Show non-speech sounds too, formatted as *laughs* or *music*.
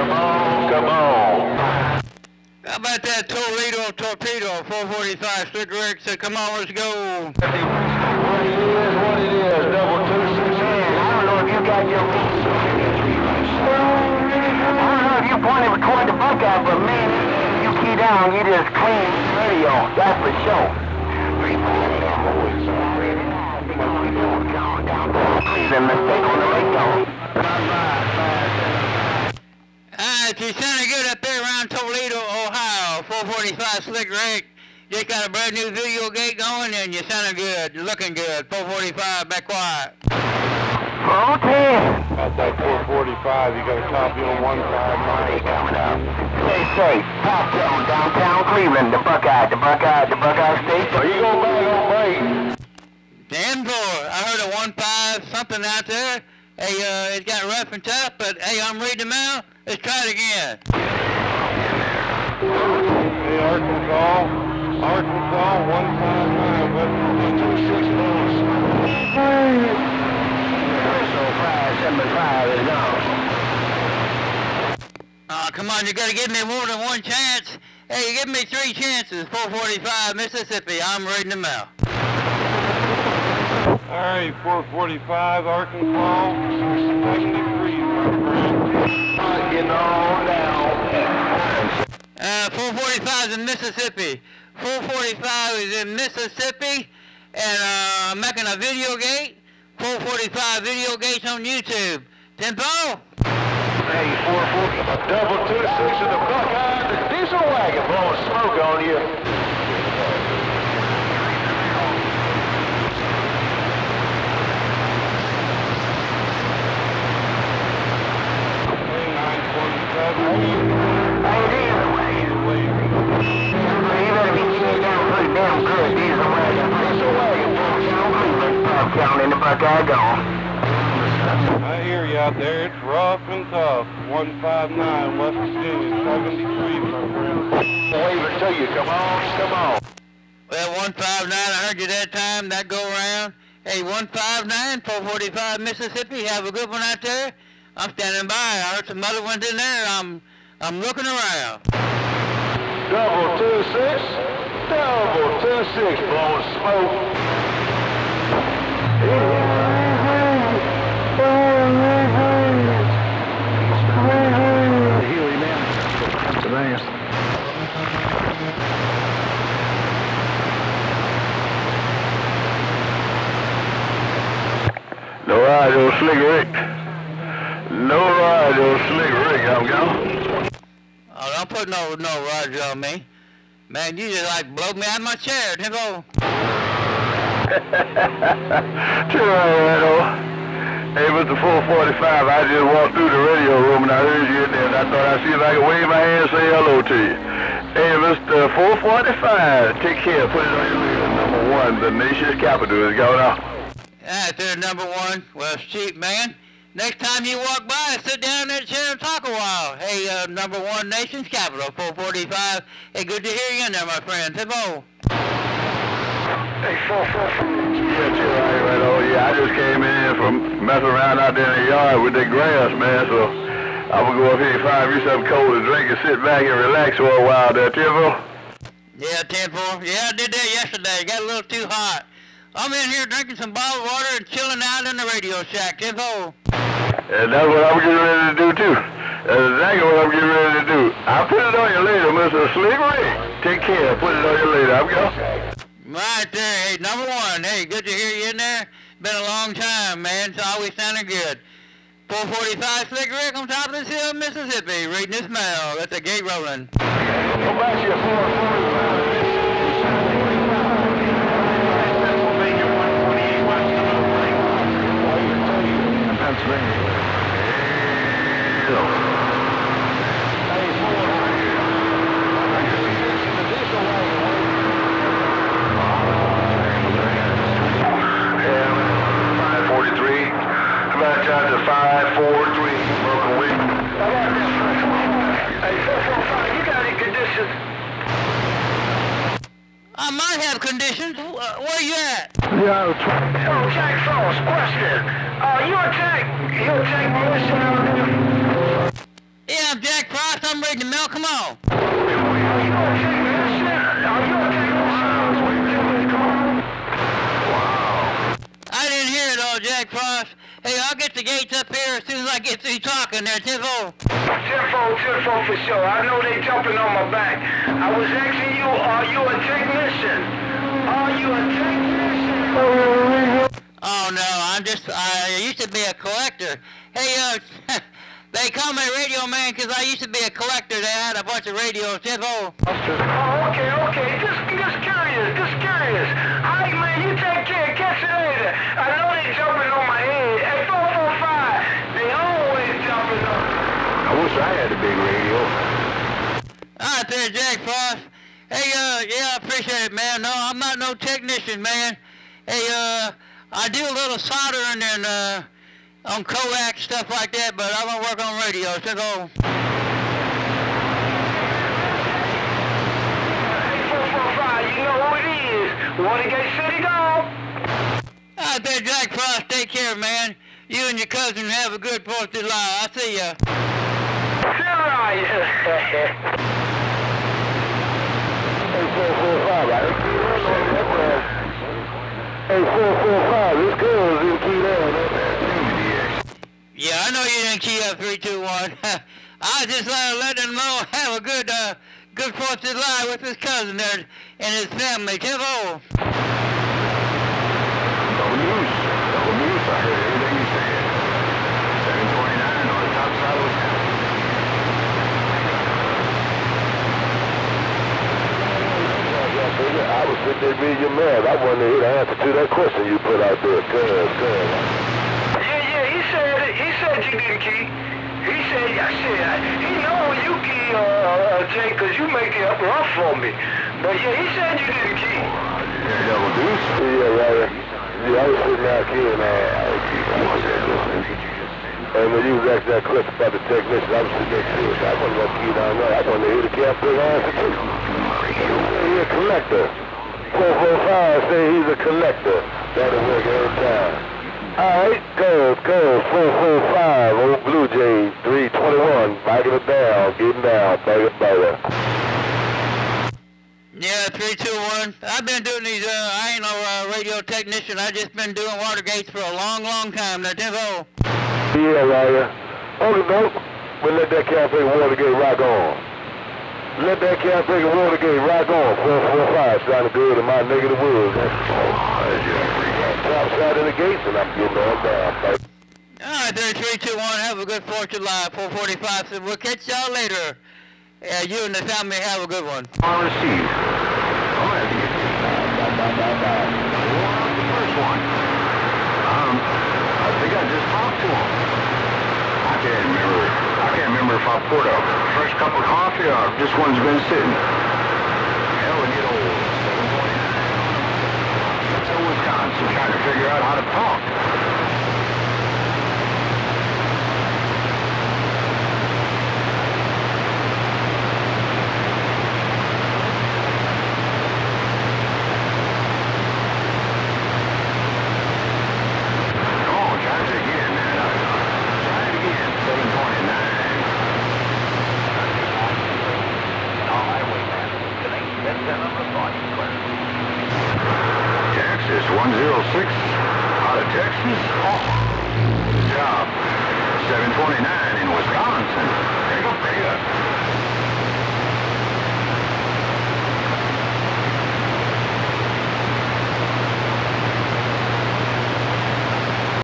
come on, come on. How about that Toledo torpedo, 445 Slick Rick said, come on, let's go. What it is, what it is, double two six. I don't know if you got your... I don't know if you pointed toward the Buckeye, but man, you key down, you just clean radio. That's for sure. Then mistake on the radio. Alright, you sounded good up there around Toledo, Ohio, 445 Slick Rick. Just got a brand new video gate going and you sounded good. You're looking good. 445, back quiet. Okay. At that 445, you got a copy on 159. coming up. Stay safe. Top zone, downtown Cleveland. The Buckeye, the Buckeye, the Buckeye State. Are you going back on break? 10 4. I heard a 1 5 something out there. Hey, uh, it got rough and tough, but hey, I'm reading them out. Let's try it again. Hey, Arkansas. Arkansas, 159, West Virginia. 575. Oh, come on, you gotta give me more than one chance. Hey, you give me three chances. 445 Mississippi. I'm reading them out. All right, 445, Arkansas, 73, my friend. Getting on down. Uh, 445 is in Mississippi. 445 is in Mississippi, and uh, I'm making a video gate. 445 video gates on YouTube. Tempo? Hey, 440. Double two six in the Buckeye, the diesel wagon blowing smoke on you. Hey, 947. Hey, diesel wagon. You better be getting down pretty damn good, diesel wagon. Diesel wagon. Downtown Cleveland. Pop count in the Buckeye gone. I hear you out there. It's rough and tough. 159 West Virginia, 73, my friend. Wave it to you. Come on, come on. Well, 159, I heard you that time, that go around. Hey, 159, 445 Mississippi, have a good one out there. I'm standing by. I heard some other ones in there. I'm, I'm looking around. Double two six. Double two six. Blowing smoke. Healy man. Pennsylvania. No radio, Slick Rick. No radio, Slick Rick. I'm. Oh, don't put no, no Roger on me. Man, you just like blow me out of my chair, *laughs* out, Rado. Hey, Mr. 445, I just walked through the radio room and I heard you in there and I thought I'd see if I could wave my hand and say hello to you. Hey, Mr. 445, take care. Put it on your radio. Number one, the nation's capital is going out. That's there, number one. Well, it's cheap, man. Next time you walk by, sit down in that chair and talk a while. Hey, uh, number one nation's capital, 445. Hey, good to hear you in there, my friend. Timbo. Hey, 445. Yeah, chill out right Oh, yeah, I just came in from messing around out there in the yard with the grass, man, so I'm gonna go up here and find me something cold to drink and sit back and relax for a while there, Timbo. Yeah, 10-4. Yeah, I did that yesterday. Got a little too hot. I'm in here drinking some bottled water and chilling out in the radio shack. 10-4. And uh, that's what I'm getting ready to do, too. That's exactly what I'm getting ready to do. I'll put it on you later, Mr. Slick Rick. Take care. Put it on you later. I'm going. Right there. Hey, number one. Hey, good to hear you in there. Been a long time, man. It's always sounding good. 445 Slick Rick on top of this hill, Mississippi. Reading this mail. That's a gate rolling. Go back to your 445. I might have conditions. Wh- Where you at? Yo, Jack Frost, question. Uh, you attack, you attack militia out there? Yeah, I'm Jack Frost. I'm reading the mail. Come on. Are you a technician? Are you a technician? Come on. Wow. I didn't hear it all, Jack Frost. Hey, I'll get the gates up here as soon as I get through talking there, Tiffo. Tenfold, tenfold for sure. I know they jumping on my back. I was asking you, are you a technician? Are you a technician? Oh no, I'm just, I used to be a collector. Hey, uh, *laughs* they call me radio man 'cause I used to be a collector. They had a bunch of radios, Tiffo. Oh, okay, okay. Just, just curious, just curious. All right, man, you take care. Catch you later. I know they jumping on my head. Hey, 445, they always jumping on I wish I had a big radio. All right there, Jack Frost. Hey, uh, yeah, I appreciate it, man. No, I'm not no technician, man. Hey, uh, I do a little soldering and, uh, on coax, stuff like that, but I don't work on radios. Tiffo. Hey, 445, you know who it is. Watergate City. All right there, Jack Frost. Take care, man. You and your cousin have a good 4th of July. I see ya. Still right. *laughs* Hey, 445, I didn't see that on that bad. Hey, 445, this girl's in key down Yeah, I know you didn't key up 321. *laughs* I was just uh, letting him know have a good, uh, good 4th of July with his cousin there and his family. Tiffo. Double news. Double news. I heard everything you said. 729 on the top side of Wisconsin. I was sitting there reading your mail. I wanted to hear the answer to that question you put out there. Good, good. Yeah, yeah, he said he said you didn't key. He said, I said, he know you key, uh, uh, Jay, because you make it up rough for me. But yeah, he said you didn't key. Yeah, double deuce. Yeah, right. Yeah, I was sitting out here and uh, I was? And when you was asking that question about the technician, I was sitting there too. I wasn't going to key down there. I wanted to hear the captain answer too. A collector. 445 say he's a collector. That'll work every time. Alright, go, go. 445, old Blue Jays, 321. Backing it down, getting down, bag it, it. Yeah, 321. I've been doing these, uh, I ain't no uh, radio technician. i just been doing water gates for a long, long time. Now, Tiffo. Yeah, Raya. Okay, no. We'll let that cafe Watergate rock on. Let that cafe Watergate rock on. 445 sounding good in my neck of the woods. Top side of the gates and I'm getting on down. Alright there, 321. Have a good 4th of July, 445. So we'll catch y'all later. Yeah, you and the family have a good one. On receive. I'm ready. Bye, bye, bye, bye. Well, the first one. Um, I think I just talked to him. I can't remember. I can't remember if I poured a fresh cup of coffee or this one's been sitting. Texas? Oh, job. 729 in Wisconsin.